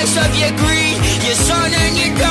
price of your greed, your son and your daughter.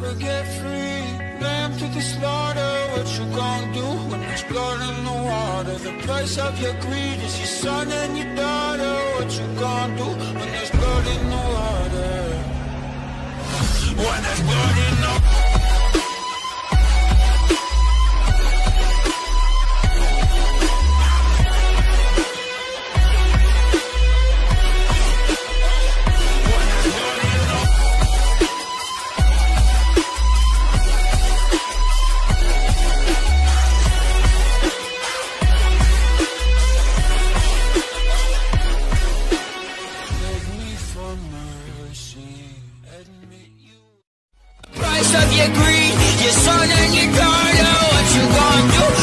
Never get free. Lamb to the slaughter, what you gonna do when there's blood in the water? The price of your greed is your son and your daughter. What you gonna do when there's blood in the water? When there's blood price of your greed, your son and your daughter. What you gonna do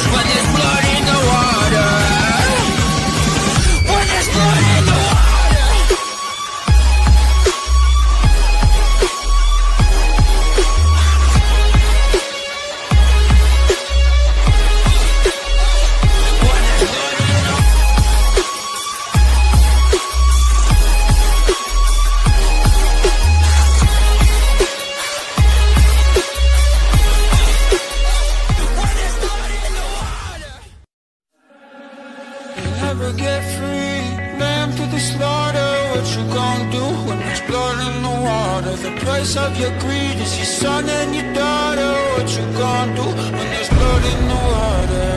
never get free. Lamb to the slaughter. What you gonna do when there's blood in the water? The price of your greed is your son and your daughter. What you gonna do when there's blood in the water?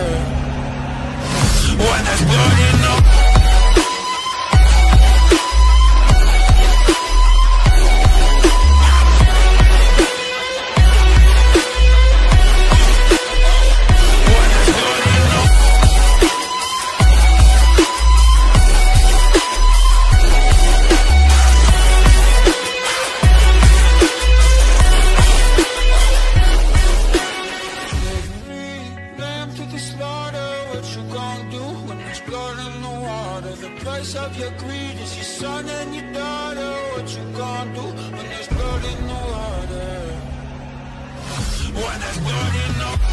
When there's blood in the Lamb slaughter, what you gonna do when there's blood in the water? The price of your greed is your son and your daughter. What you gonna do when there's blood in the water? When there's blood in the